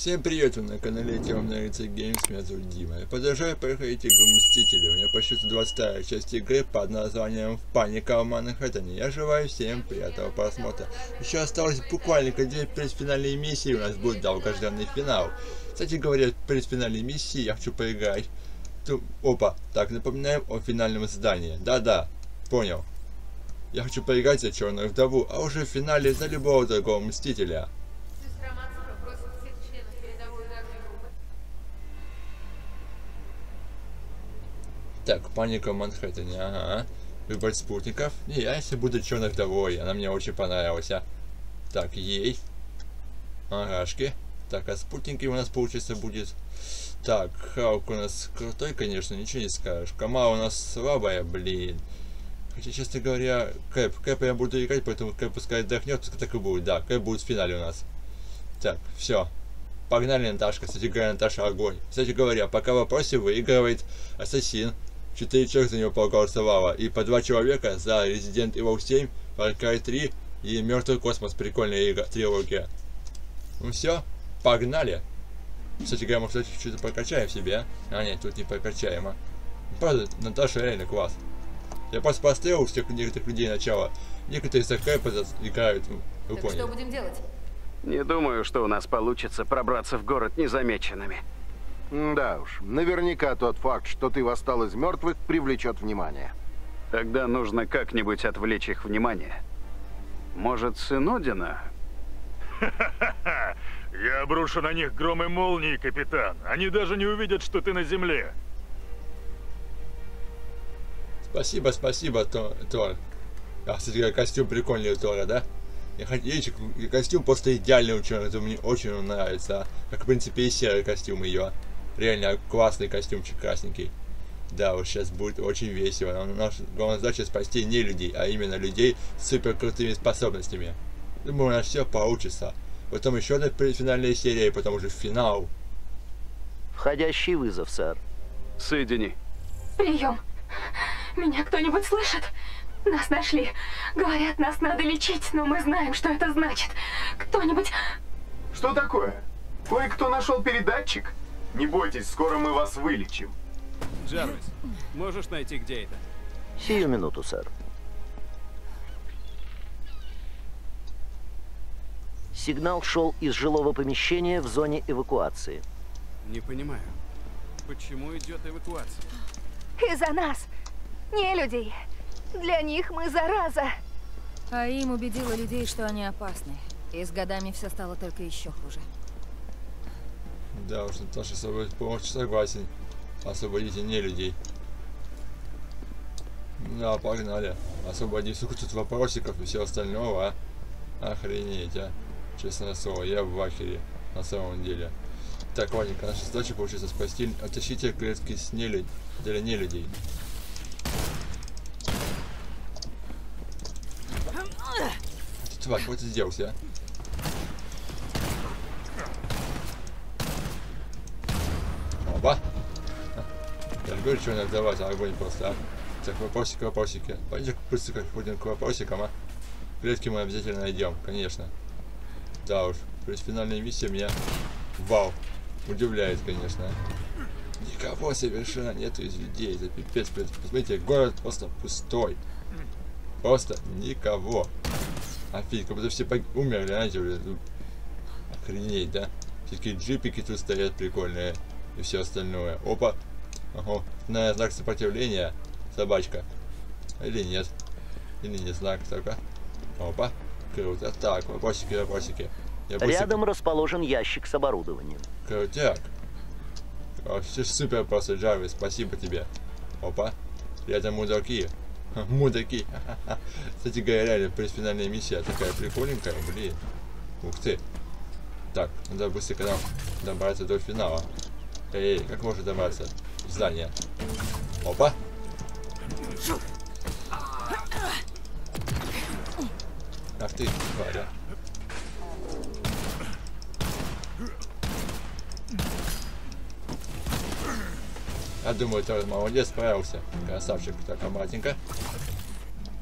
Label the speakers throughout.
Speaker 1: Всем привет, вы на канале Темный Рыцарь Геймс, меня зовут Дима. Я продолжаю проходить игру Мстители. У меня почти 22 часть игры под названием Паника в Манхэттене. Я желаю всем приятного просмотра. Еще осталось буквально две предфинальные миссии, у нас будет долгожданный финал. Кстати говоря, в предфинальной миссии я хочу поиграть. Ту... Опа, так, напоминаем о финальном задании. Да-да, понял. Я хочу поиграть за Черную Вдову, а уже в финале за любого другого Мстителя. Так, паника в Манхэттене, ага. Выбрать спутников. Не, я если буду черной вдовой, она мне очень понравилась. А. Так, есть. Агашки. Так, а спутники у нас получится будет. Так, Хаук у нас крутой, конечно, ничего не скажешь. Камал у нас слабая, блин. Хотя, честно говоря, Кэп. Кэп я буду играть, поэтому Кэп пускай отдохнет, пускай так и будет. Да, Кэп будет в финале у нас. Так, все. Погнали, Наташка. Кстати говоря, Наташа огонь. Кстати говоря, пока в вопросе выигрывает Ассасин. Четыре человека за него проголосовало. И по два человека за Resident Evil 7, Far Cry 3 и Мертвый космос. Прикольная игра, трилогия. Ну все, погнали. Кстати говоря, может, что-то прокачаем себе, а? а? нет, тут не прокачаем, а. Правда, Наташа реально класс. Я просто у всех некоторых людей начала. Некоторые за Кэпа играют, вы
Speaker 2: так
Speaker 1: поняли.
Speaker 2: что будем делать?
Speaker 3: Не думаю, что у нас получится пробраться в город незамеченными.
Speaker 4: Да уж, наверняка тот факт, что ты восстал из мертвых, привлечет внимание.
Speaker 3: Тогда нужно как-нибудь отвлечь их внимание. Может, сын Одина?
Speaker 5: Я обрушу на них гром и молнии, капитан. Они даже не увидят, что ты на земле.
Speaker 1: Спасибо, спасибо, Тор. А, кстати, костюм прикольный у Тора, да? Я хочу, костюм просто идеальный у Черного, мне очень нравится. Как, в принципе, и серый костюм ее. Реально классный костюмчик красненький. Да, вот сейчас будет очень весело. Наша главная задача спасти не людей, а именно людей с супер крутыми способностями. Думаю, у нас все получится. Потом еще одна финальная серия, и потом уже финал.
Speaker 6: Входящий вызов, сэр.
Speaker 3: Соедини.
Speaker 2: Прием. Меня кто-нибудь слышит? Нас нашли. Говорят, нас надо лечить, но мы знаем, что это значит. Кто-нибудь...
Speaker 7: Что такое? Кое-кто нашел передатчик? Не бойтесь, скоро мы вас вылечим.
Speaker 8: Джарвис, можешь найти, где это?
Speaker 6: Сию минуту, сэр. Сигнал шел из жилого помещения в зоне эвакуации.
Speaker 8: Не понимаю. Почему идет эвакуация?
Speaker 9: Из-за нас. Не людей. Для них мы зараза.
Speaker 10: А им убедила людей, что они опасны. И с годами все стало только еще хуже.
Speaker 1: Да уж, Наташа полностью согласен. Освободите не людей. Да, погнали. Освободи, сколько тут вопросиков и все остального, а? Охренеть, а. Честное слово, я в ахере. На самом деле. Так, ладненько, наша задача получится спасти, оттащите клетки с нелюдь, для не людей. Тварь, вот ты сделался, а? Оба. Я же говорю, что надо давать, а огонь просто, а. Так, вопросики, вопросики. Пойдем быстро ходим к вопросикам, а. Клетки мы обязательно найдем, конечно. Да уж, то есть финальная миссия меня, вау, удивляет, конечно. Никого совершенно нету из людей, это пипец. Посмотрите, город просто пустой. Просто никого. Офигеть, как будто все умерли, знаете, уже. Охренеть, да? Всякие джипики тут стоят прикольные и все остальное. Опа. Ага. На знак сопротивления. Собачка. Или нет. Или не знак только. Опа. Круто. Так, вопросики, вопросики.
Speaker 6: Я Рядом быстро... расположен ящик с оборудованием.
Speaker 1: Крутяк. Все супер просто, Джарвис. Спасибо тебе. Опа. Рядом мудаки. Мудаки. Кстати говоря, реально, предфинальная миссия такая прикольненькая, блин. Ух ты. Так, надо быстро к нам добраться до финала. Эй, как можно добраться? Здание. Опа. Ах ты, тварь, Я думаю, ты молодец, справился. Красавчик, так, аккуратненько.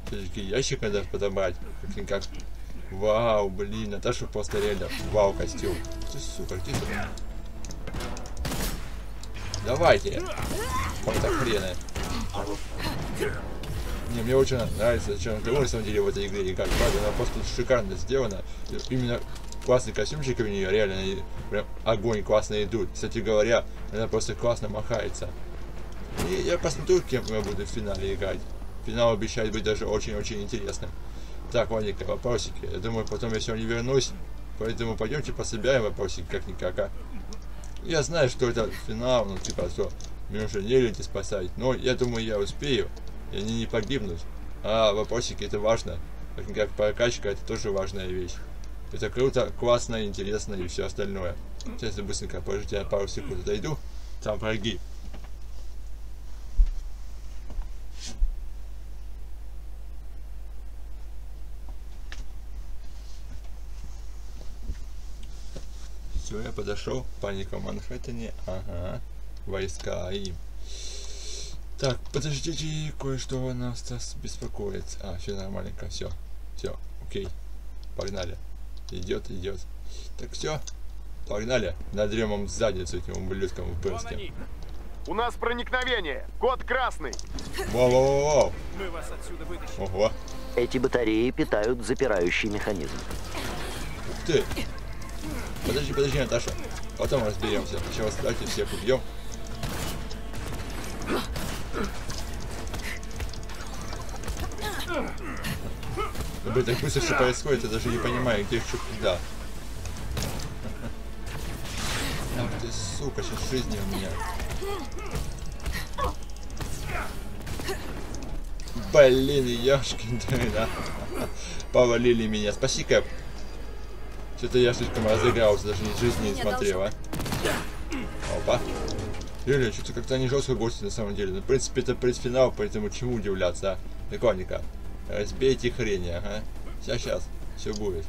Speaker 1: Все-таки ящик надо подобрать. Как-никак. Вау, блин, Наташа просто реально. Вау, костюм. ты, сука, тихо. Давайте. Хрена. Не, мне очень нравится Черный Драгон, на самом деле, в этой игре. И как, правда, она просто шикарно сделана. Именно классные костюмчики у нее, реально, прям огонь классно идут. Кстати говоря, она просто классно махается. И я посмотрю, кем я буду в финале играть. Финал обещает быть даже очень-очень интересным. Так, ладненько, вопросики. Я думаю, потом я сегодня вернусь. Поэтому пойдемте пособираем вопросики как-никак, а. Я знаю, что это финал, ну типа, что мне нужно нелюди спасать. Но я думаю, я успею. И они не погибнут. А вопросики это важно. Как-никак прокачка это тоже важная вещь. Это круто, классно, интересно и все остальное. Сейчас я быстренько, подождите, я пару секунд отойду. Там враги. Все, я подошел. Паника в Манхэттене. Ага. Войска им. Так, подождите, кое-что нас нас беспокоит. А, все нормальненько, все. Все, окей. Погнали. Идет, идет. Так все. Погнали. Надремом задницу этим ублюдкам в Перске.
Speaker 4: У нас проникновение. Код красный.
Speaker 1: Воу-воу-воу.
Speaker 8: Мы вас отсюда вытащим.
Speaker 1: Ого.
Speaker 6: Эти батареи питают запирающий механизм.
Speaker 1: Ух ты. Подожди, подожди, Наташа. Потом разберемся. Сначала давайте всех убьем. Да, блин, так быстро все происходит, я даже не понимаю, где что куда. Ах ты, сука, сейчас жизни у меня. Блин, ёшкин да. Повалили меня. Спаси, Кэп. Что-то я слишком разыгрался, даже ни жизни не смотрел, а. Опа. Реально, что-то как-то они жестко гости на самом деле. Ну, в принципе, это предфинал, поэтому чему удивляться, а? Прикольненько. Разбейте хрени, ага. Сейчас, сейчас. Все будет.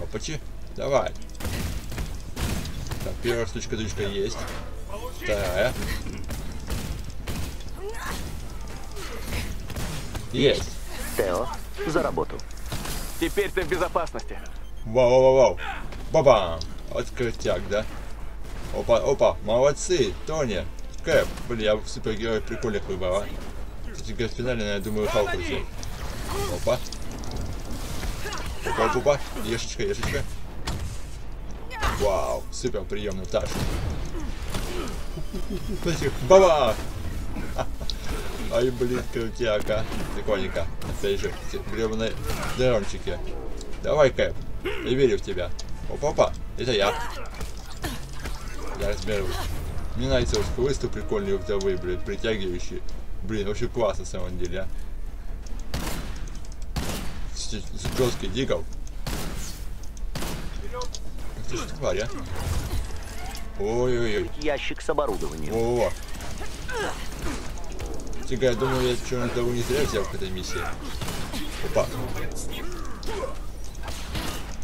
Speaker 1: Опачи. Давай. Так, первая штучка-дучка есть. Вторая. Есть.
Speaker 6: Тео, за работу.
Speaker 7: Теперь ты в безопасности.
Speaker 1: Вау-вау-вау. Бабам. Вот крутяк, да? Опа, опа, молодцы, Тони, Кэп. Блин, я супергерой прикольных выбрал, а. Кстати, говоря, в финале, наверное, думаю, Халку взять. Опа. Опа, опа. Ешечка, ешечка. Вау, супер прием, Наташа. Баба! Ай, блин, крутяк, а. Прикольненько. Опять же, эти гребаные дрончики. Давай, Кэп. Я верю в тебя. Опа-опа, это я. Я разберусь. Мне нравится вот хлысты прикольные оптовые, блядь, притягивающие. Блин, вообще классно на самом деле, а. Жесткий дигл. Ты что, тварь, а? Ой-ой-ой.
Speaker 6: Ящик с оборудованием.
Speaker 1: Во-во-во. Тига, я думаю, я что того не зря взял к этой миссии. Опа.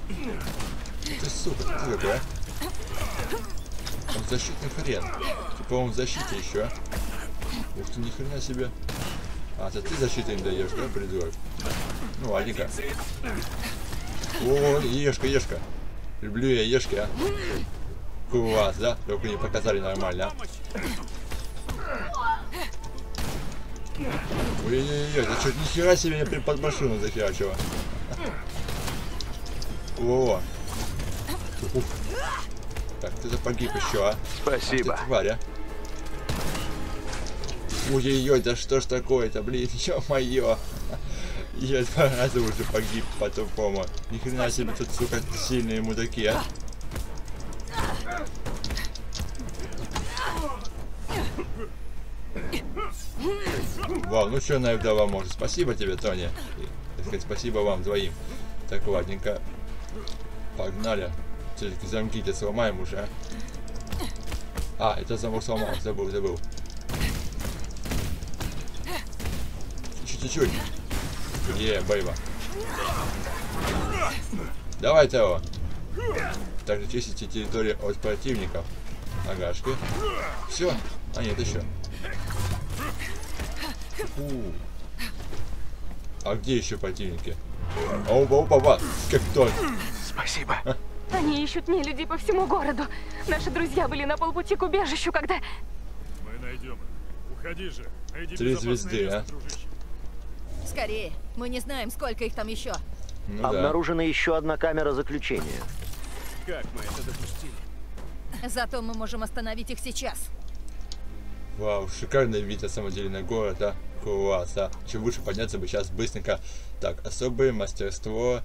Speaker 1: Ты сука, ты какой, а? Он защитный хрен. Типа он в защите еще. Ух ты, ни хрена себе. А, это ты защиты им даешь, да, придурок? Ну, ладненько. О, ешка, ешка. Люблю я ешки, а. Класс, да? Только не показали нормально, а. Ой-ой-ой, ты что, нихера себе прям под машину захерачило. О, Ух. Так, ты за погиб еще, а?
Speaker 3: Спасибо.
Speaker 1: Ах ты, тварь, а. Ой-ой-ой, да что ж такое-то, блин, ё-моё. Я два раза уже погиб по-тупому. Ни хрена себе тут, сука, сильные мудаки, а. Вау, ну что, Найвдова может. Спасибо тебе, Тони. Так сказать, спасибо вам двоим. Так, ладненько. Погнали. Все-таки замки-то сломаем уже. А, это замок сломал, забыл, забыл. Чуть-чуть. Е, бейба. Давай, Тео. Также чистите территорию от противников. Агашки. Все. А нет, еще. У. А где еще противники? Опа. Как кто?
Speaker 3: Спасибо.
Speaker 2: Они ищут не людей по всему городу. Наши друзья были на полпути к убежищу, когда...
Speaker 5: Мы найдем их. Уходи же. Найди
Speaker 1: Три звезды,
Speaker 5: место,
Speaker 1: а?
Speaker 5: дружище.
Speaker 10: Скорее, мы не знаем, сколько их там еще.
Speaker 1: Ну да.
Speaker 6: Обнаружена еще одна камера заключения.
Speaker 8: Как мы это допустили?
Speaker 10: Зато мы можем остановить их сейчас.
Speaker 1: Вау, шикарный вид на самом деле на город, а. Класс, а. Чем выше подняться бы сейчас быстренько. Так, особое мастерство.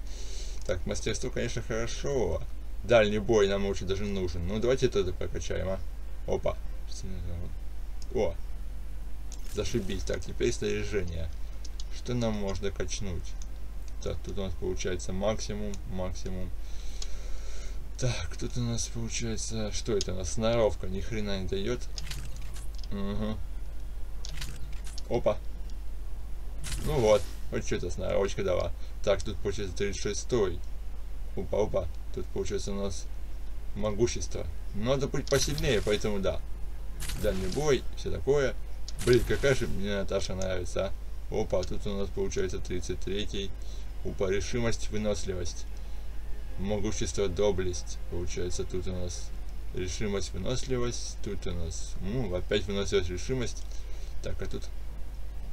Speaker 1: Так, мастерство, конечно, хорошо. Дальний бой нам очень даже нужен. Ну, давайте это прокачаем, а. Опа. О. Зашибись. Так, теперь снаряжение. Что нам можно качнуть? Так, тут у нас получается максимум, максимум. Так, тут у нас получается... Что это у нас? Сноровка. Ни хрена не дает. Угу. Опа. Ну вот. Вот что-то сноровочка дала. Так, тут получается 36 -й. Опа, опа. Тут получается у нас могущество. Надо быть посильнее, поэтому да. Дальний бой, все такое. Блин, какая же мне Наташа нравится, а? Опа, тут у нас получается 33-й. Опа, решимость, выносливость. Могущество, доблесть. Получается, тут у нас решимость, выносливость. Тут у нас, ну, опять выносливость, решимость. Так, а тут...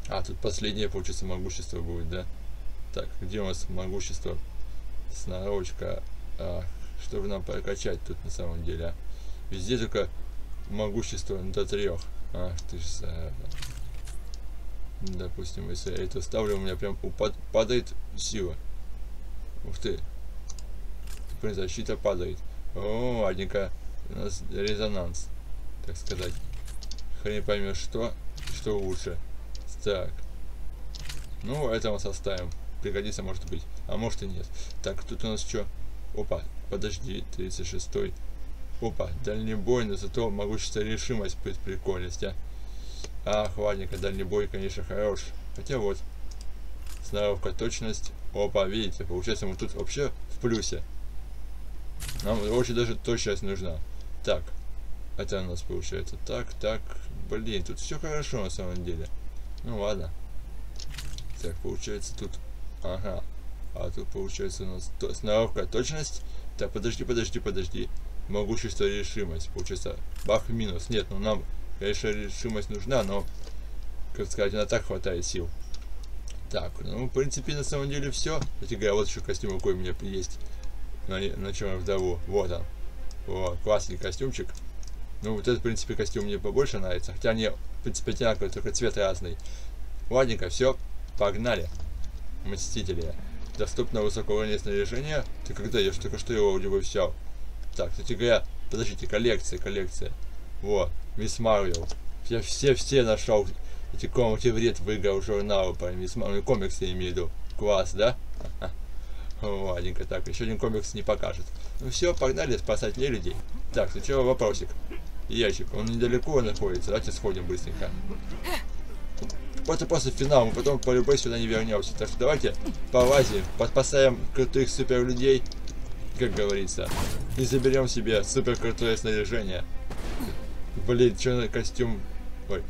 Speaker 1: А, тут последнее, получается, могущество будет, да? Так, где у нас могущество? Сноровочка. А, чтобы нам прокачать тут на самом деле, а? Везде только могущество до трех. Ах ты ж зараза. Допустим, если я это ставлю, у меня прям упад падает сила. Ух ты. Теперь защита падает. О, ладненько. У нас резонанс. Так сказать. Хрен поймешь, что, что лучше. Так. Ну, это мы составим. Пригодится, может быть. А может и нет. Так, тут у нас что? Опа, подожди, 36-й. Опа, дальний бой, но зато могущество решимость будет прикольность, а. Ах, ладненько, дальний бой, конечно, хорош. Хотя вот. Сноровка, точность. Опа, видите, получается мы тут вообще в плюсе. Нам очень даже точность нужна. Так. Это у нас получается так, так. Блин, тут все хорошо на самом деле. Ну ладно. Так, получается тут... Ага. А тут получается у нас то, сноровка, точность. Так, подожди, подожди, подожди. Могущество, решимость. Получается, бах минус. Нет, ну нам, конечно, решимость нужна, но, как сказать, она так хватает сил. Так, ну, в принципе, на самом деле все. Кстати говоря, вот еще костюм какой у меня есть. На, на чем я вдову. Вот он. Вот, классный костюмчик. Ну, вот этот, в принципе, костюм мне побольше нравится. Хотя они, в принципе, одинаковые, только цвет разный. Ладненько, все, погнали. Мстители. Доступно высокоуровневое снаряжение. Ты когда? Я же только что его вроде бы взял. Так, кстати говоря, подождите, коллекция, коллекция. Вот, Мисс Марвел. Я все-все нашел эти комнаты вред выиграл журналы по Мисс Марвел. Комиксы я имею в виду. Класс, да? Ладненько, так, еще один комикс не покажет. Ну все, погнали спасать не людей. Так, сначала вопросик. Ящик, он недалеко находится, давайте сходим быстренько. Просто после финала, мы потом по любой сюда не вернемся. Так что давайте полазим, поспасаем крутых супер людей, как говорится. И заберем себе супер крутое снаряжение. Блин, на костюм... Ой.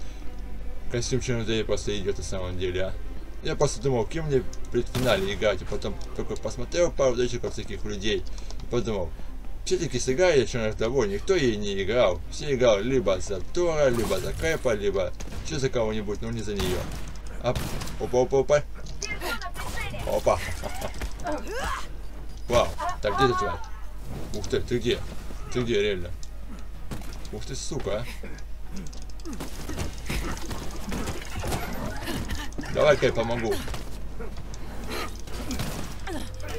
Speaker 1: Костюм черноты просто идет на самом деле, а. Я просто думал, кем мне предфинале играть, и потом только посмотрел пару датчиков таких людей, и подумал, все-таки сыграли Черных того, никто ей не играл. Все играли либо за Тора, либо за Кэпа, либо что за кого-нибудь, но не за нее. А, опа, опа, опа. Опа. Вау. Так, где ты, тварь? Ух ты, ты где? Ты где, реально? Ух ты, сука, а. Давай-ка я помогу.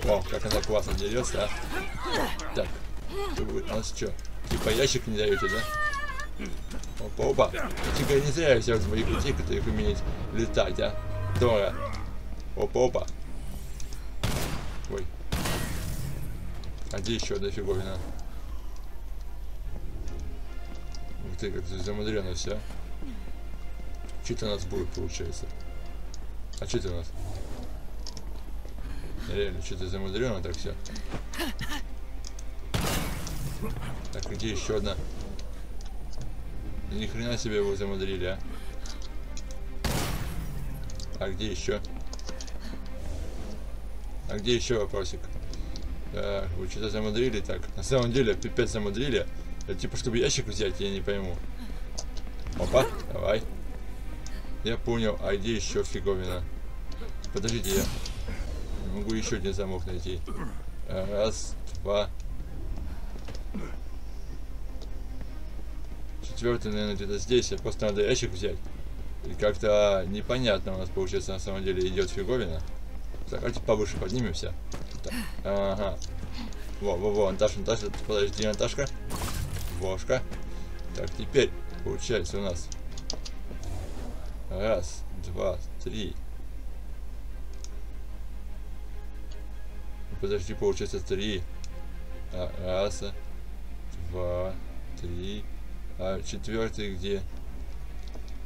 Speaker 1: Вау, как она классно дерется, а. Так, вы у нас что? Типа ящик не даете, да? Опа, опа. Тихо, не зря я взял своих людей, которые умеют летать, а. Тора. Опа, опа. Ой. А где еще одна фиговина? Ух ты, как замудрено все. Что-то у нас будет, получается. А что это у нас? Реально, что-то замудрено так все. Так, где еще одна? Ни хрена себе его замудрили, а. А где еще? А где еще вопросик? Так, вы что-то замудрили так. На самом деле, пипец замудрили. Это типа, чтобы ящик взять, я не пойму. Опа, давай. Я понял, а где еще фиговина? Подождите, я не могу еще один замок найти. Раз, два. Четвертый, наверное, где-то здесь. Я просто надо ящик взять. И как-то непонятно у нас получается на самом деле идет фиговина. Так, давайте повыше поднимемся. Так, ага. Во, во, во, Наташа, Наташа, подожди, Наташка. Вошка. Так, теперь получается у нас. Раз, два, три. Подожди, получается три. А, раз, два, три. А четвертый где?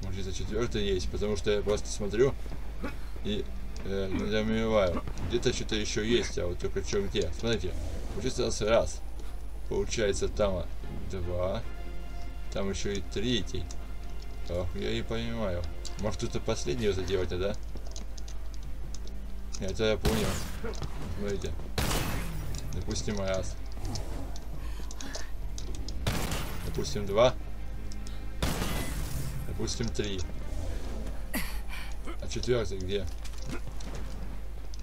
Speaker 1: Может это четвертый есть, потому что я просто смотрю и э, недоумеваю. Где-то что-то еще есть, а вот только что где? Смотрите, получается раз. Получается там два. Там еще и третий. Ох, я не понимаю. Может тут и последнего заделать, да? Это я понял. Смотрите. Допустим, раз. Допустим, два. Допустим, три. А четвертый где?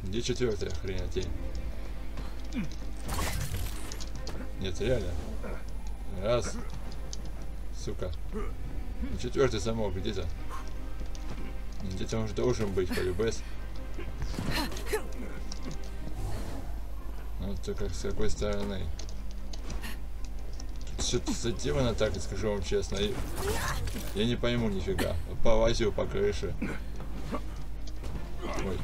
Speaker 1: Где четвертая хренотень? Нет, реально. Раз. Сука. Четвертый замок где-то. Где-то он же должен быть, по любес. Ну, только с какой стороны? Что-то заделано так, скажу вам честно. Я не пойму нифига. Полазил по крыше. Ой.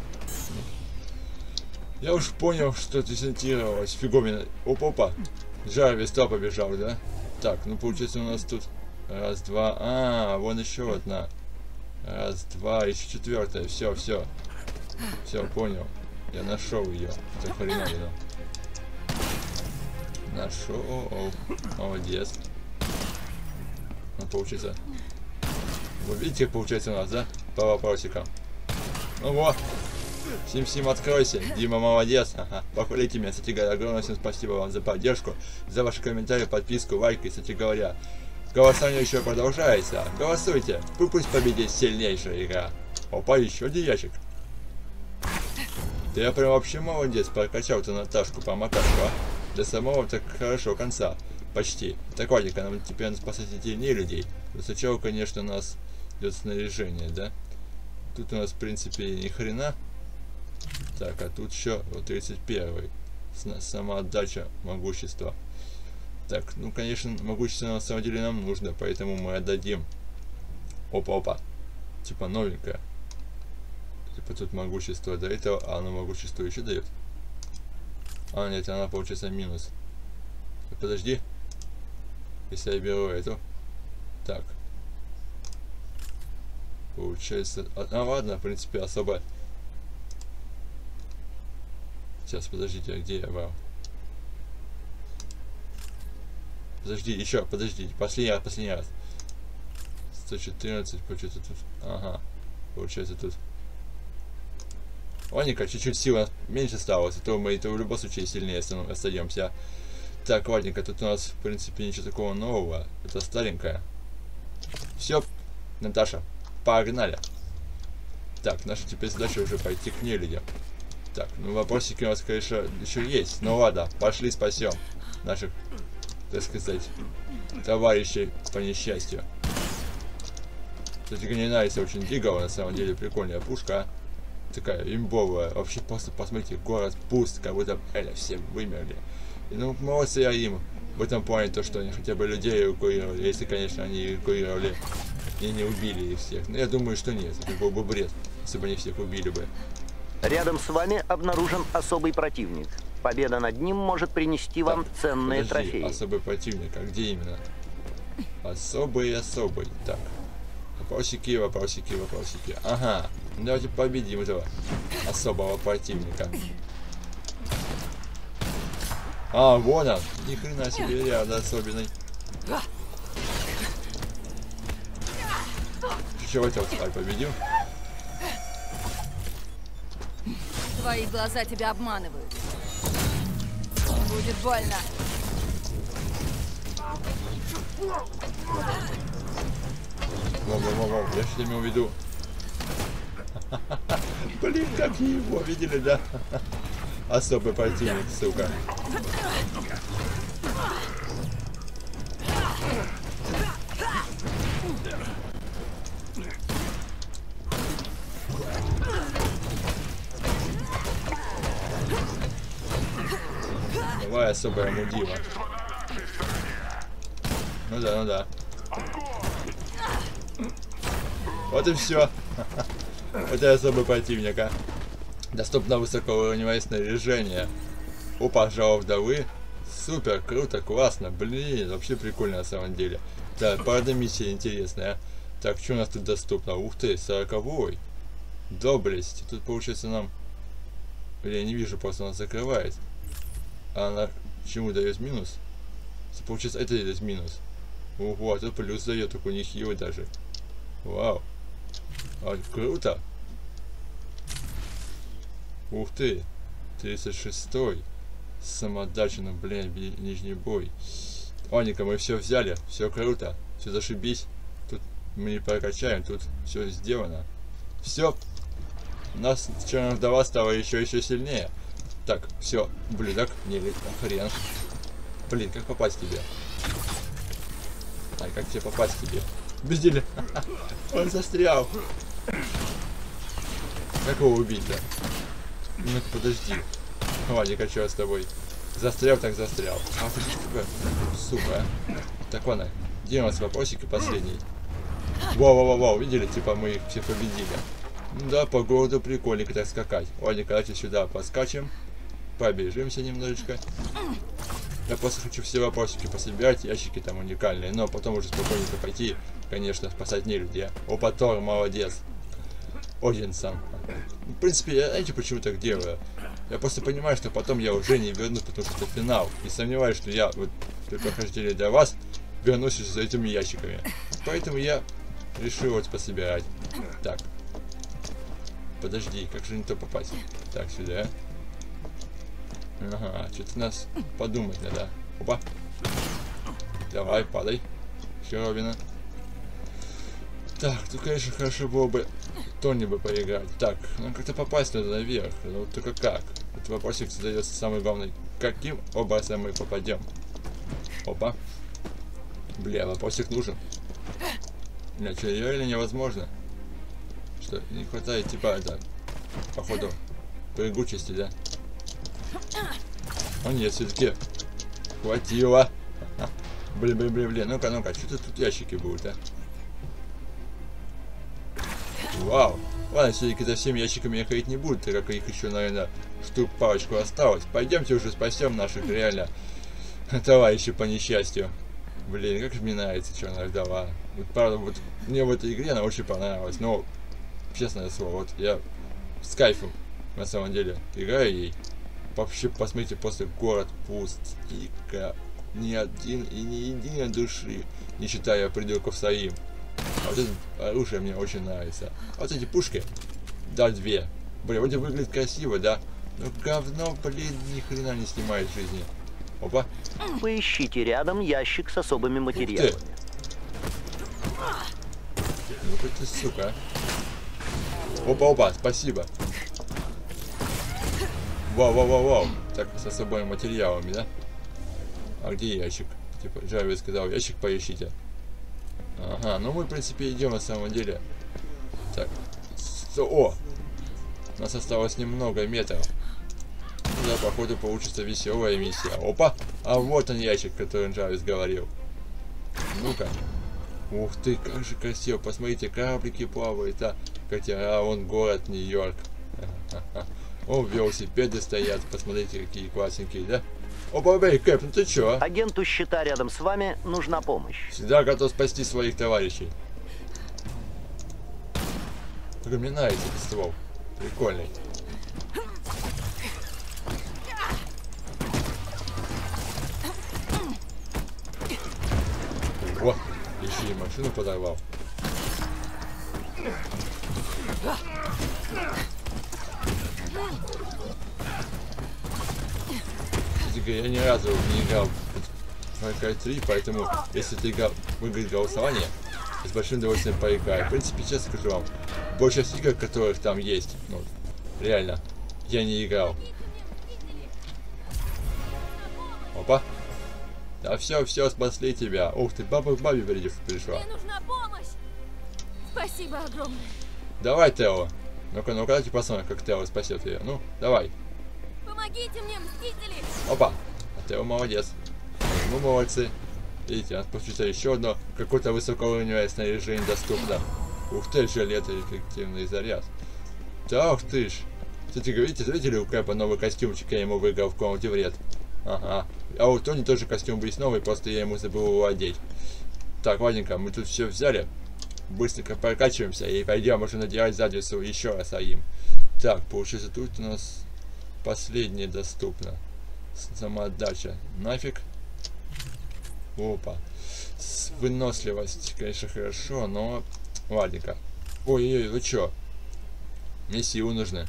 Speaker 1: Я уж понял, что десантировалось. Фиговина. Опа-опа. Жарвис туда побежал, да? Так, ну получается у нас тут раз, два. А, вон еще одна. Раз, два, еще четвертая. Все, все. Все, понял. Я нашел ее. Это хреновина. Нашел. Молодец. Ну, получится. Вы видите, как получается у нас, да? По вопросикам. Ну вот. Сим-Сим, откройся. Дима, молодец. Ага. Похвалите меня, кстати говоря. Огромное всем спасибо вам за поддержку, за ваши комментарии, подписку, лайки, кстати говоря. Голосование еще продолжается. Голосуйте. Пусть победит сильнейшая игра. Опа, еще один ящик. Да я прям вообще молодец, прокачал ты Наташку по макашку, а? До самого так хорошо конца. Почти. Так, ладненько, нам теперь спасать не людей. Но сначала, конечно, у нас идет снаряжение, да? Тут у нас, в принципе, ни хрена. Так, а тут еще вот 31 сама отдача могущества. Так, ну, конечно, могущество на самом деле нам нужно, поэтому мы отдадим. Опа-опа. Типа новенькое. Типа тут могущество до этого, а оно могущество еще дает. А, нет, она получается минус. Подожди. Если я беру эту. Так. Получается... А, а ладно, в принципе, особо... Сейчас, подождите, а где я брал? Подожди, еще, подожди, последний раз, последний раз. 114, получается тут. Ага. Получается тут. Ладненько, чуть-чуть сила меньше осталось, а то мы это в любом случае сильнее остаемся. Так, ладненько, тут у нас, в принципе, ничего такого нового. Это старенькое. Все, Наташа, погнали. Так, наша теперь задача уже пойти к нелюдям. Так, ну вопросики у нас, конечно, еще есть. Ну ладно, пошли спасем наших так сказать, товарищей по несчастью. Кстати, мне нравится очень Дигова, на самом деле, прикольная пушка. Такая имбовая. Вообще просто посмотрите, город пуст, как будто эля, все вымерли. И, ну, молодцы я им в этом плане, то, что они хотя бы людей эвакуировали, если, конечно, они эвакуировали и не убили их всех. Но я думаю, что нет, это был бы бред, если бы они всех убили бы.
Speaker 6: Рядом с вами обнаружен особый противник. Победа над ним может принести вам
Speaker 1: Так,
Speaker 6: ценные
Speaker 1: подожди,
Speaker 6: трофеи.
Speaker 1: Особый противник, а где именно? Особый, особый. Так. Вопросики, вопросики, вопросики. Ага. Давайте победим этого особого противника. А, вот он. Ни хрена себе ряд особенный. Чего этого тварь победил?
Speaker 10: Твои глаза тебя обманывают. Будет больно.
Speaker 1: Во-во-во-во, я что имел в виду? Блин, как его, видели, да? Особый противник, сука. Особая мудила. Ну да, ну да. Вот и все. И особый противник, а. Доступно высокоуровневое снаряжение. Опа, жало вдовы. Супер, круто, классно. Блин, вообще прикольно на самом деле. Да, правда миссия интересная. Так, что у нас тут доступно? Ух ты, сороковой. Доблесть. Тут получается нам... Я не вижу, просто она закрывает. А она чему дает минус? Получается, это дает минус. Ого, а тут плюс дает, них его даже. Вау. А, круто. Ух ты. 36-й. Самодача, ну блин, нижний бой. Оника, мы все взяли. Все круто. Все зашибись. Тут мы не прокачаем, тут все сделано. Все. Нас черная вдова стала еще еще сильнее. Так, все, блюдок, не хрен. Блин, как попасть тебе? Ай, как тебе попасть тебе? Безделие. Он застрял. Как его убить-то? Ну подожди. Вадик, а что с тобой? Застрял, так застрял. А ты сука, сука. Так ладно, где у нас вопросик и последний? Воу-воу-воу, видели? Типа мы их все победили. Да, по городу прикольненько так скакать. Ладно, давайте сюда поскачем. Побежимся немножечко. Я просто хочу все вопросики пособирать, ящики там уникальные, но потом уже спокойненько пойти, конечно, спасать не людей. Опа, Тор, молодец. Один сам. В принципе, я знаете, почему так делаю? Я просто понимаю, что потом я уже не вернусь, потому что это финал. И сомневаюсь, что я вот при прохождении для вас вернусь за этими ящиками. Поэтому я решил вот пособирать. Так. Подожди, как же не то попасть? Так, сюда. Ага, что-то нас подумать надо. Опа. Давай, падай. Все, Робина. Так, тут, конечно, хорошо было бы Тони бы поиграть. Так, нам как-то попасть надо наверх. Ну, только как? Этот вопросик задается самый главный. Каким образом мы попадем? Опа. Бля, вопросик нужен. Что, реально невозможно? Что, не хватает, типа, это, походу, прыгучести, да? А нет, все-таки хватило. Блин, блин, блин, блин. Ну-ка, ну-ка, что тут ящики будут, а? Вау. Ладно, все-таки за всеми ящиками я ходить не буду, так как их еще, наверное, штук парочку осталось. Пойдемте уже спасем наших реально товарищей по несчастью. Блин, как же мне нравится черная вдова. Вот правда, вот мне в этой игре она очень понравилась. Но, честное слово, вот я с кайфом на самом деле играю ей. Вообще, посмотрите, просто город пуст. Тихо. Ни один и ни единой души, не считая придурков своим. А вот это оружие мне очень нравится. А вот эти пушки, да, две. Блин, вроде выглядит красиво, да? Но говно, блин, ни хрена не снимает жизни. Опа.
Speaker 6: Поищите рядом ящик с особыми материалами.
Speaker 1: Ну хоть ты, сука. Опа-опа, спасибо. Вау-вау-вау-вау. Так, с особыми материалами, да? А где ящик? Типа, Джави сказал, ящик поищите. Ага, ну мы, в принципе, идем на самом деле. Так. С- О! У нас осталось немного метров. Да, походу, получится веселая миссия. Опа! А вот он ящик, который Джавис говорил. Ну-ка. Ух ты, как же красиво. Посмотрите, кораблики плавают, а. Хотя, а вон город Нью-Йорк. О, велосипеды стоят. Посмотрите, какие классненькие, да? Опа, бей, Кэп, ну ты чё?
Speaker 6: Агенту щита рядом с вами нужна помощь.
Speaker 1: Всегда готов спасти своих товарищей. Как мне нравится этот ствол. Прикольный. О, еще и машину подорвал. Я ни разу не играл в Far Cry 3, поэтому если ты играл, выиграет голосование, с большим удовольствием поиграю. В принципе, честно скажу вам, большая игр, которых там есть, ну, реально, я не играл. Опа. Да все, все, спасли тебя. Ух ты, баба к бабе пришла.
Speaker 10: Мне нужна помощь! Спасибо огромное.
Speaker 1: Давай, Тео. Ну-ка, ну-ка, давайте посмотрим, как Тео спасет ее. Ну, давай.
Speaker 10: Помогите мне, мстители!
Speaker 1: Опа. А Тео молодец. Ну, молодцы. Видите, у нас получится еще одно какое-то высокоуровневое снаряжение доступно. Ух ты, жилет эффективный заряд. Ух ты ж. Кстати, видите, видели у Кэпа новый костюмчик, я ему выиграл в комнате вред. Ага. А у Тони тоже костюм есть новый, просто я ему забыл его одеть. Так, ладненько, мы тут все взяли. Быстренько прокачиваемся и пойдем уже надевать задницу еще раз аим. Так, получается тут у нас последнее доступно. Самоотдача. Нафиг. Опа. С выносливость, конечно, хорошо, но... Ладненько. Ой-ой, вы чё? Мне силы нужны.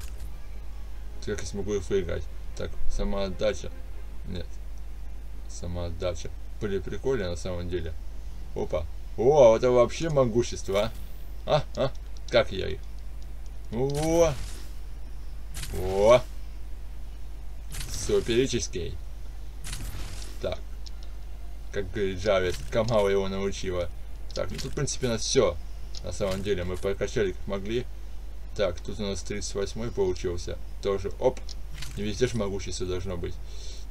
Speaker 1: Как я смогу их выиграть? Так, самоотдача. Нет. Самоотдача. Были прикольно на самом деле. Опа. О, это вообще могущество, а? А, а? Как я их? Во. О. Суперический. Так. Как говорит Джавес, Камала его научила. Так, ну тут, в принципе, у нас все. На самом деле, мы прокачали как могли. Так, тут у нас 38 получился. Тоже, оп. Везде же могущество должно быть.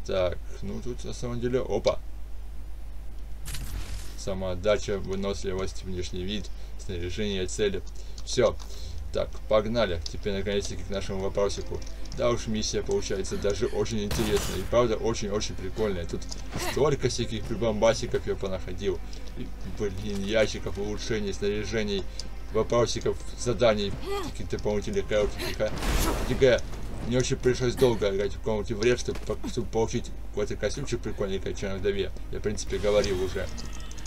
Speaker 1: Так, ну тут на самом деле, опа. Самоотдача, выносливость, внешний вид, снаряжение цели. Все. Так, погнали. Теперь наконец-таки к нашему вопросику. Да уж, миссия получается даже очень интересная. И правда, очень-очень прикольная. Тут столько всяких прибамбасиков я понаходил. И, блин, ящиков, улучшений, снаряжений, вопросиков, заданий, каких-то дополнительных коротких. Фига, мне очень пришлось долго играть в комнате вред, чтобы, чтобы получить этот костюмчик прикольненький, чем в вдове. Я, в принципе, говорил уже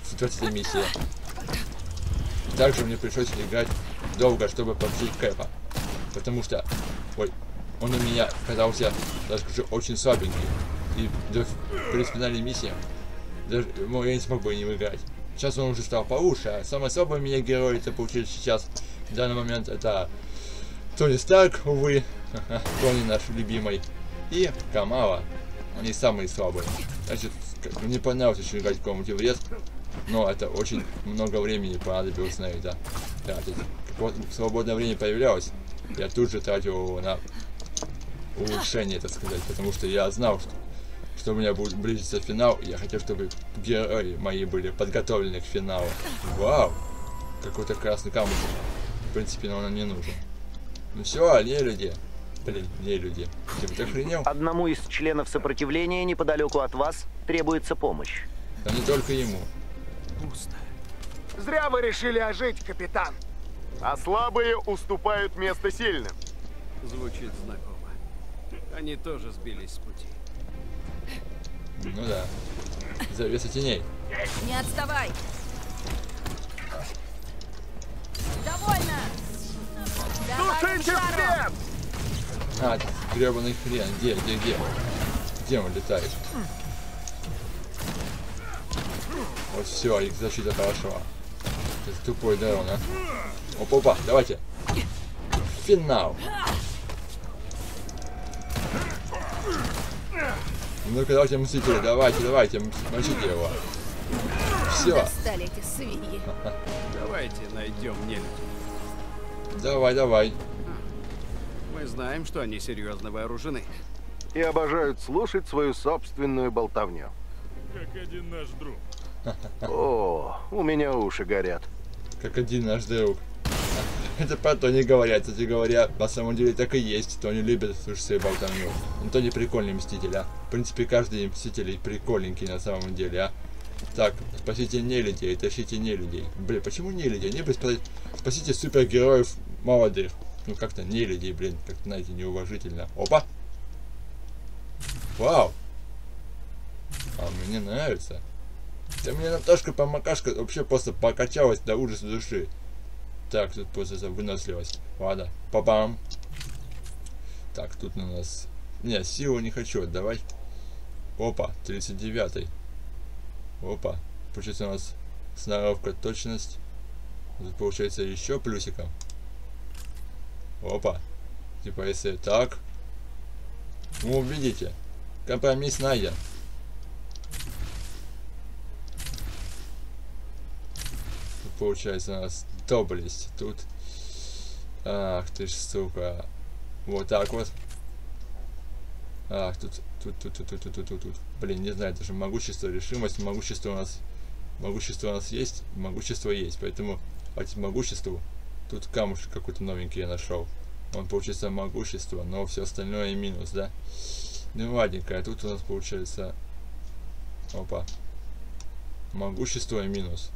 Speaker 1: в 14 миссии. Также мне пришлось играть долго, чтобы получить Кэпа. Потому что, ой, он у меня оказался, даже скажу, очень слабенький. И да, при финальной миссии даже, ну, я не смог бы им играть. Сейчас он уже стал получше, а самый слабый у меня герой это получили сейчас, в данный момент, это Тони Старк, увы, Тони наш любимый, и Камала. Они самые слабые. Значит, мне понравилось еще играть в комнате вред, но это очень много времени понадобилось на это тратить. Как вот свободное время появлялось, я тут же тратил его на улучшение, так сказать, потому что я знал, что, что у меня будет близиться финал, я хотел, чтобы герои мои были подготовлены к финалу. Вау! Какой-то красный камушек. В принципе, но он не нужен. Ну все, не люди. Блин, не люди. Ты бы охренел?
Speaker 6: Одному из членов сопротивления неподалеку от вас требуется помощь.
Speaker 1: Да не только ему.
Speaker 8: Пусто.
Speaker 7: Зря вы решили ожить, капитан. А слабые уступают место сильным.
Speaker 8: Звучит знакомо. Они тоже сбились с пути.
Speaker 1: Ну да. Завеса теней.
Speaker 10: Не отставай! Довольно!
Speaker 7: Тушите свет!
Speaker 1: А, гребаный хрен. Где, где, где? Где он летает? Вот все, их защита хорошо. Это тупой Дэрон, а. Опа, опа, давайте. Финал. Ну-ка, давайте мстители, давайте, давайте, мочите его. Все,
Speaker 10: Достали эти свиньи.
Speaker 8: Давайте найдем нелюдей.
Speaker 1: давай, давай.
Speaker 8: Мы знаем, что они серьезно вооружены.
Speaker 4: И обожают слушать свою собственную болтовню.
Speaker 5: Как один наш друг.
Speaker 4: О, у меня уши горят.
Speaker 1: Как один наш друг. Это про Тони говорят, кстати говоря, на самом деле так и есть. Тони любит слушать свои болтовню. Он Тони прикольный мститель, а. В принципе, каждый мститель прикольненький на самом деле, а. Так, спасите не людей, тащите не людей. Блин, почему не людей? Не бы спасать, спасите супергероев молодых. Ну как-то не людей, блин, как-то, знаете, неуважительно. Опа! Вау! А мне нравится. Да мне Наташка помакашка вообще просто покачалась до ужаса души. Так, тут просто выносливость. Ладно, папам. Так, тут у нас... Не, силу не хочу отдавать. Опа, 39 Опа. Получается у нас сноровка, точность. Тут получается еще плюсиком. Опа. Типа если так. Ну, видите. Компромисс найден. Получается у нас доблесть. Тут... Ах ты ж, сука. Вот так вот. Ах, тут, тут, тут, тут, тут, тут, тут, тут, тут. Блин, не знаю, даже могущество, решимость, могущество у нас, могущество у нас есть, могущество есть, поэтому по могуществу, тут камушек какой-то новенький я нашел. Он получается могущество, но все остальное минус, да? Ну ладненько, а тут у нас получается... Опа. Могущество и минус.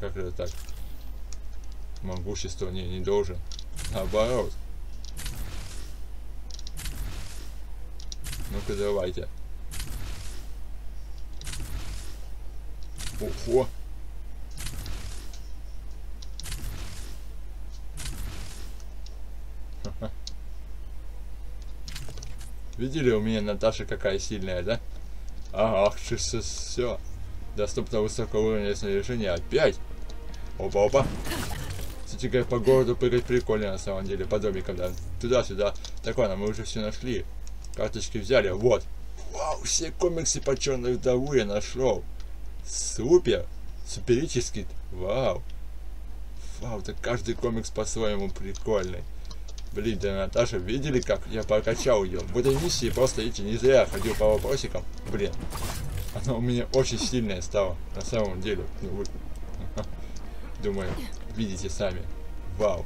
Speaker 1: Как это так? Могущество не, не должен. Наоборот. Ну-ка давайте. Ого. Видели у меня Наташа какая сильная, да? Ага, все, все. Доступно высокого уровня снаряжения. Опять? Опа-опа. Как по городу прыгать прикольно на самом деле, по домикам, да. Туда-сюда. Так ладно, мы уже все нашли. Карточки взяли, вот. Вау, все комиксы по черной вдову я нашел. Супер. Суперический. Вау. Вау, так каждый комикс по-своему прикольный. Блин, да Наташа, видели, как я прокачал ее? В этой миссии просто, видите, не зря ходил по вопросикам. Блин, она у меня очень сильная стала, на самом деле. Ну, вы... Думаю, видите сами. Вау.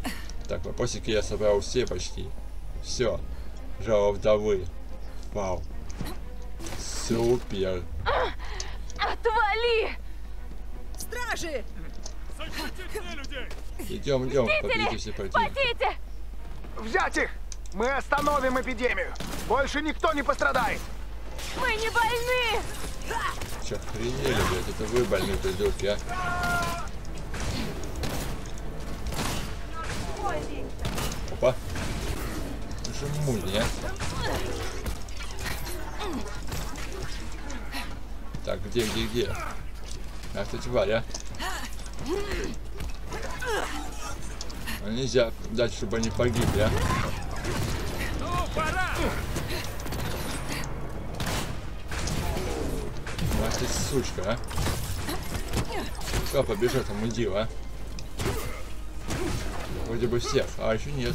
Speaker 1: Так, вопросики я собрал все почти. Все. Жало вдовы. Вау. Супер.
Speaker 2: Отвали!
Speaker 9: Стражи!
Speaker 1: Идем, идем, победите все противники.
Speaker 2: Спасите!
Speaker 7: Взять их! Мы остановим эпидемию! Больше никто не пострадает!
Speaker 2: Мы не больны!
Speaker 1: Че, охренели, блядь, это вы больные придурки, а? Опа. Что мульни, а? Так, где, где, где? Ах ты тварь? А нельзя дать, чтобы они погибли, а? Сучка, а? Куда побежал там иди, а? Вроде бы всех, а еще нет.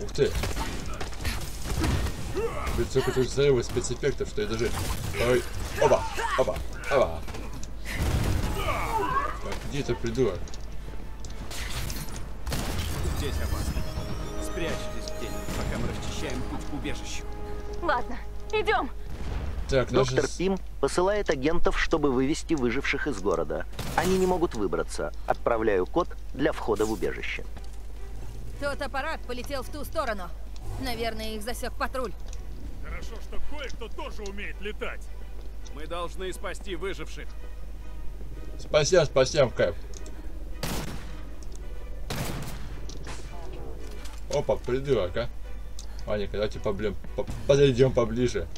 Speaker 1: Ух ты! Блин, столько тут взрывов спецэффектов, что я даже... Ой, опа, опа, опа. Так, где это придурок?
Speaker 8: Здесь опасно. Спрячьтесь где-нибудь, пока мы расчищаем путь к убежищу.
Speaker 2: Ладно, идем.
Speaker 1: Так.
Speaker 6: Доктор Пим посылает агентов, чтобы вывести выживших из города. Они не могут выбраться. Отправляю код для входа в убежище.
Speaker 10: Тот аппарат полетел в ту сторону. Наверное, их засек патруль.
Speaker 5: Хорошо, что кое-кто тоже умеет летать.
Speaker 8: Мы должны спасти выживших.
Speaker 1: Спасибо, спасибо, Кэп. Опа, придурок, а? Ваника, давайте поблем... по- подойдем поближе.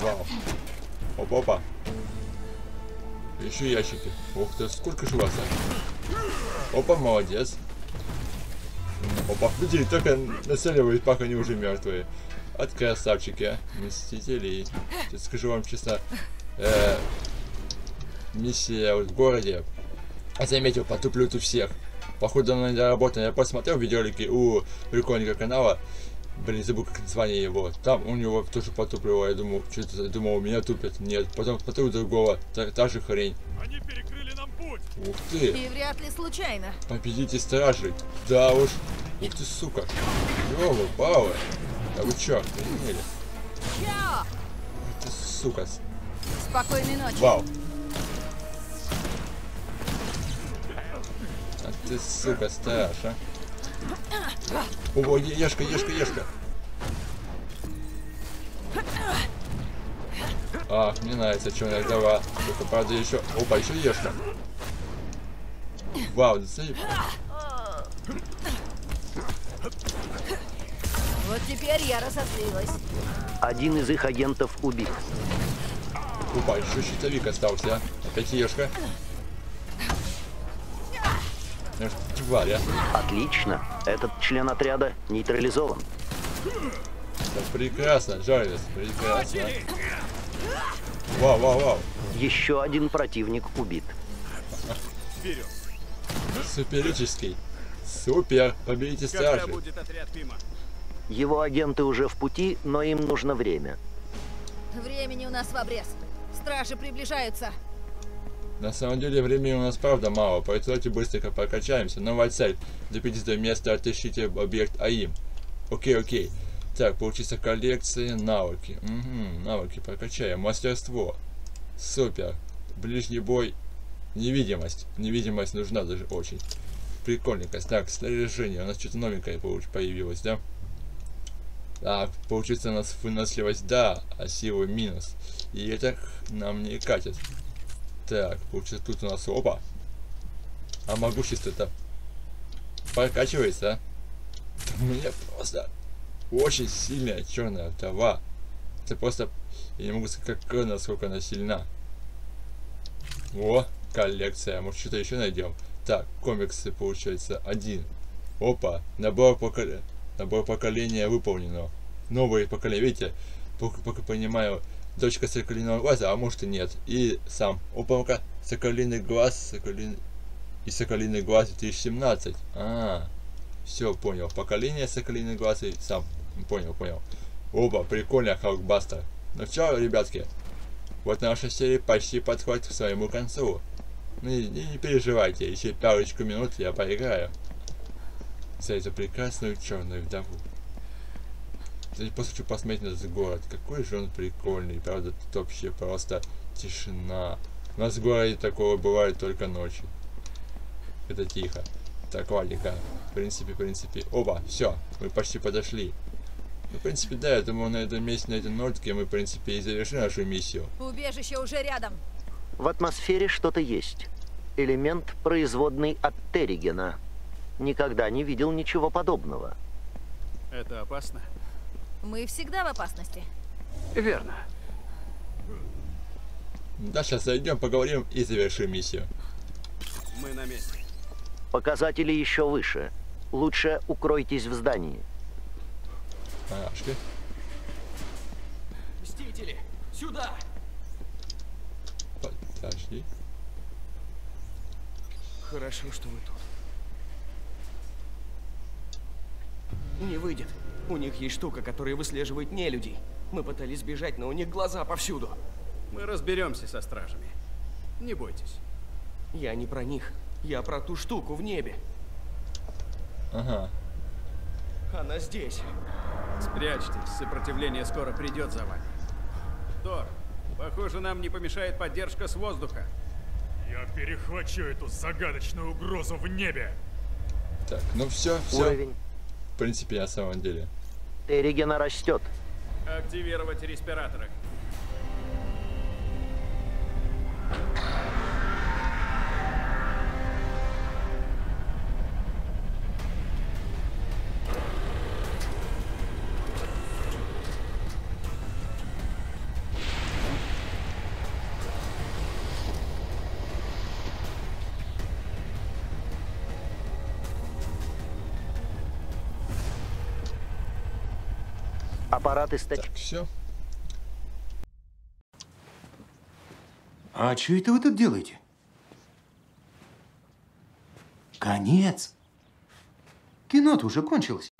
Speaker 1: Вау. Опа, опа. Еще ящики. Ух ты, сколько же вас, а? Опа, молодец. Опа, видите, только нацеливают, пока они уже мертвые. От красавчики, а. Мстителей. Сейчас скажу вам честно, э, миссия в городе. Заметил, потуплют у всех. Походу она недоработана. Я посмотрел видеоролики у прикольника канала. Блин, забыл как название его. Там у него тоже потуплило. Я думал, что это, думал, у меня тупят. Нет, потом смотрю другого. Та, та же хрень.
Speaker 5: Они перекрыли нам путь.
Speaker 1: Ух ты.
Speaker 10: И вряд ли случайно.
Speaker 1: Победите стражей. Да уж. Ух ты, сука. Ёлы, балы. Да вы чё, охренели?
Speaker 10: Чао!
Speaker 1: Ух ты, сука.
Speaker 10: Спокойной ночи.
Speaker 1: Вау. Ты, сука, страж, а? О, ешка, ешка, ешка. А, мне нравится, что иногда Только правда еще... Опа, еще ешка. Вау, смотри,
Speaker 10: Вот теперь я разозлилась.
Speaker 6: Один из их агентов убит.
Speaker 1: Опа, еще щитовик остался. Опять ешка. А.
Speaker 6: Отлично. Этот член отряда нейтрализован.
Speaker 1: Да прекрасно, Джарвис, прекрасно. Вау, вау, вау.
Speaker 6: Еще один противник убит.
Speaker 8: Вперед.
Speaker 1: Суперический. Супер, победите стражи.
Speaker 6: Его агенты уже в пути, но им нужно время.
Speaker 10: Времени у нас в обрез. Стражи приближаются.
Speaker 1: На самом деле времени у нас правда мало, поэтому давайте быстренько прокачаемся. Новая цель. Доберитесь до места, отыщите объект АИМ. Окей, окей. Так, получится коллекция, навыки. Угу, навыки прокачаем. Мастерство. Супер. Ближний бой. Невидимость. Невидимость нужна даже очень. Прикольненько. Так, снаряжение. У нас что-то новенькое появилось, да? Так, получится у нас выносливость, да, а сила минус. И это нам не катит. Так, получается тут у нас опа. А могущество-то прокачивается, а? У меня просто очень сильная черная вдова. Это просто... Я не могу сказать, как, насколько она сильна. О, коллекция. Может, что-то еще найдем? Так, комиксы, получается, один. Опа, набор, поколе... набор поколения выполнено. Новые поколения, видите? Пока, пока понимаю, дочка соколиного глаза, а может и нет. И сам. Опа, соколиный глаз, соколиный... И соколиный глаз 2017. А, все, понял. Поколение соколиный глаз и сам. Понял, понял. Оба, прикольно, Халкбастер. Ну что, ребятки, вот наша серия почти подходит к своему концу. Ну и не переживайте, еще парочку минут я поиграю. За эту прекрасную черную вдову. Кстати, просто хочу посмотреть на этот город. Какой же он прикольный. Правда, тут вообще просто тишина. У нас в городе такого бывает только ночью. Это тихо. Так, ладненько. В принципе, в принципе. Оба, все, мы почти подошли. Ну, в принципе, да, я думаю, на этом месте, на этом нотке мы, в принципе, и завершим нашу миссию.
Speaker 10: Убежище уже рядом.
Speaker 6: В атмосфере что-то есть. Элемент, производный от Терригена. Никогда не видел ничего подобного.
Speaker 8: Это опасно.
Speaker 10: Мы всегда в опасности.
Speaker 3: Верно.
Speaker 1: Да, сейчас зайдем, поговорим и завершим миссию.
Speaker 8: Мы на месте.
Speaker 6: Показатели еще выше. Лучше укройтесь в здании.
Speaker 1: Парашки.
Speaker 8: Мстители! Сюда!
Speaker 1: Подожди.
Speaker 8: Хорошо, что вы тут. Не выйдет. У них есть штука, которая выслеживает нелюдей. Мы пытались сбежать, но у них глаза повсюду. Мы разберемся со стражами. Не бойтесь. Я не про них. Я про ту штуку в небе.
Speaker 1: Ага.
Speaker 8: Она здесь. Спрячьтесь, сопротивление скоро придет за вами. Тор, похоже, нам не помешает поддержка с воздуха.
Speaker 5: Я перехвачу эту загадочную угрозу в небе.
Speaker 1: Так, ну все, все.
Speaker 6: Уровень
Speaker 1: В принципе, на самом деле.
Speaker 6: Терригена растет.
Speaker 8: Активировать респираторы.
Speaker 6: Аппарат источает.
Speaker 1: Так, все.
Speaker 11: А что это вы тут делаете? Конец. Кино-то уже кончилось.